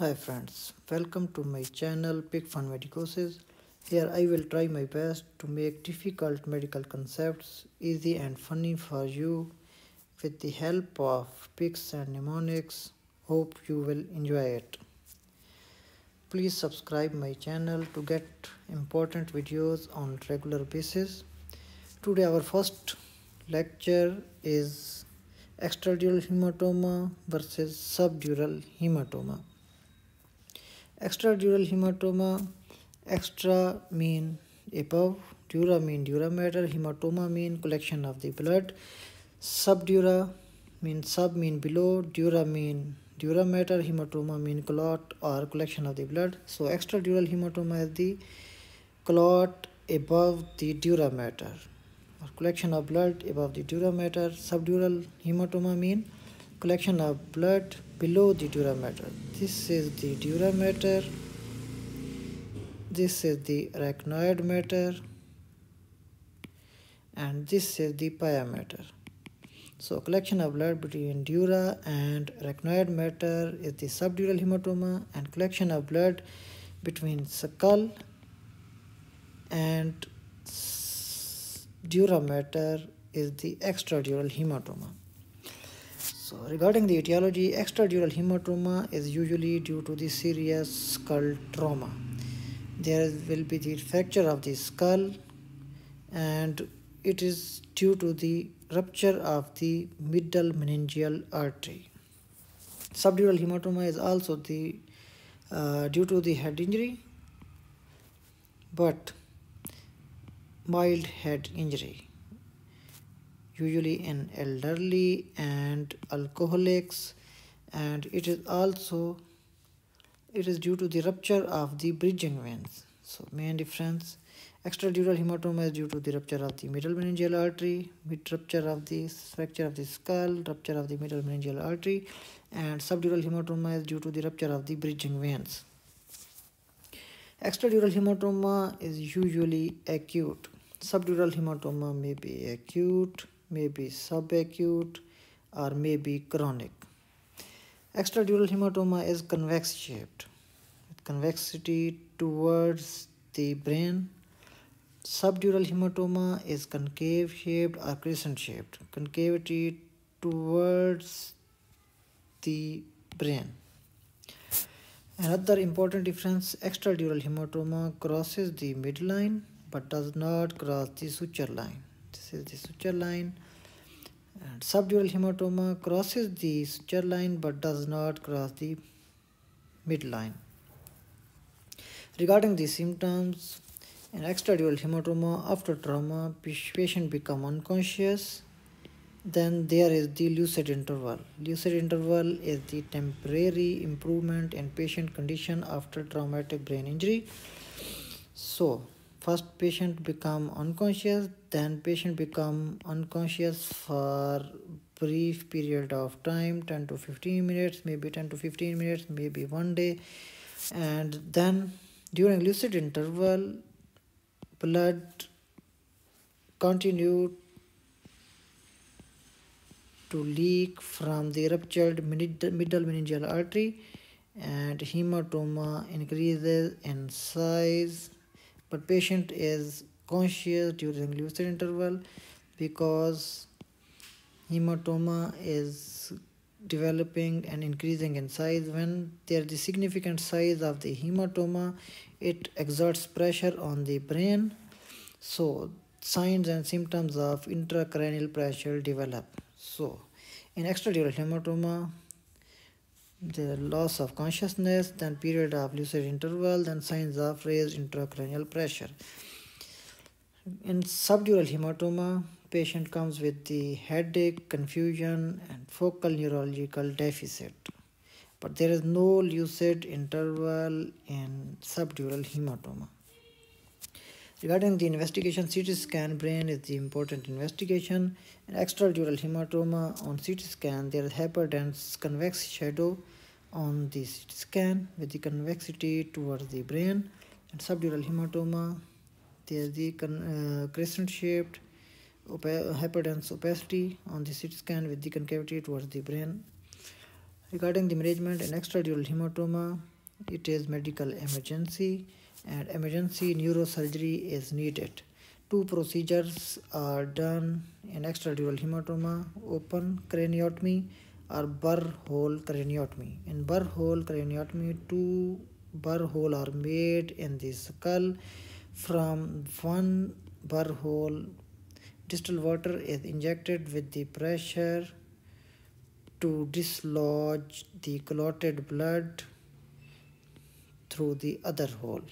Hi friends, welcome to my channel PicFun Medicosis. Here I will try my best to make difficult medical concepts easy and funny for you with the help of pics and mnemonics. Hope you will enjoy it. Please subscribe my channel to get important videos on regular basis. Today our first lecture is extradural hematoma versus subdural hematoma. Extradural hematoma, extra mean above, dura mean dura mater, hematoma mean collection of the blood, subdura mean sub mean below, dura mean dura mater, hematoma mean clot or collection of the blood. So extradural hematoma is the clot above the dura mater or collection of blood above the dura mater. Subdural hematoma mean collection of blood below the dura mater. This is the dura mater. This is the arachnoid mater And this is the pia mater. So collection of blood between dura and arachnoid mater is the subdural hematoma and collection of blood between skull and dura mater is the extradural hematoma. So regarding the etiology, extradural hematoma is usually due to the serious skull trauma. There will be the fracture of the skull and it is due to the rupture of the middle meningeal artery. Subdural hematoma is also the uh, due to the head injury but mild head injury usually in elderly and alcoholics and it is also it is due to the rupture of the bridging veins. So main difference extradural hematoma is due to the rupture of the middle meningeal artery rupture of the fracture of the skull rupture of the middle meningeal artery and subdural hematoma is due to the rupture of the bridging veins. Extradural hematoma is usually acute. Subdural hematoma may be acute, may be subacute, or may be chronic. Extradural hematoma is convex shaped, with convexity towards the brain. Subdural hematoma is concave shaped or crescent shaped, concavity towards the brain. Another important difference extradural hematoma crosses the midline but does not cross the suture line. Is the suture line. And subdural hematoma crosses the suture line but does not cross the midline. Regarding the symptoms, in extradural hematoma after trauma, patient become unconscious. Then there is the lucid interval. Lucid interval is the temporary improvement in patient condition after traumatic brain injury. So, first patient become unconscious then patient become unconscious for brief period of time 10 to 15 minutes maybe 10 to 15 minutes maybe one day. And then during lucid interval blood continued to leak from the ruptured middle meningeal artery and hematoma increases in size but patient is conscious during lucid interval because hematoma is developing and increasing in size. When there is the significant size of the hematoma it exerts pressure on the brain. So signs and symptoms of intracranial pressure develop. So in extradural hematoma the loss of consciousness, then period of lucid interval, then signs of raised intracranial pressure. In subdural hematoma, patient comes with the headache, confusion, and focal neurological deficit. But there is no lucid interval in subdural hematoma. Regarding the investigation, CT scan brain is the important investigation. In extradural hematoma on CT scan, there is hyperdense convex shadow on the CT scan with the convexity towards the brain. And subdural hematoma, there is the uh, crescent shaped opa hyperdense opacity on the CT scan with the concavity towards the brain. Regarding the management and extradural hematoma, it is medical emergency and emergency neurosurgery is needed. Two procedures are done in extradural hematoma, open craniotomy or burr hole craniotomy. In burr hole craniotomy, two burr hole are made in the skull. From one burr hole, distilled water is injected with the pressure to dislodge the clotted blood through the other hole.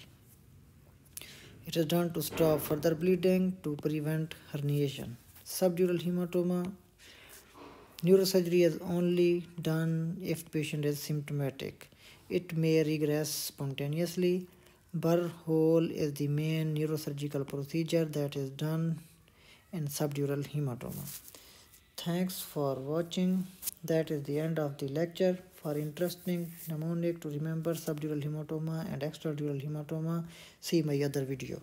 It is done to stop further bleeding to prevent herniation. Subdural hematoma. Neurosurgery is only done if patient is symptomatic. It may regress spontaneously. Burr hole is the main neurosurgical procedure that is done in subdural hematoma. Thanks for watching. That is the end of the lecture. For interesting mnemonic to remember subdural hematoma and extradural hematoma, see my other video.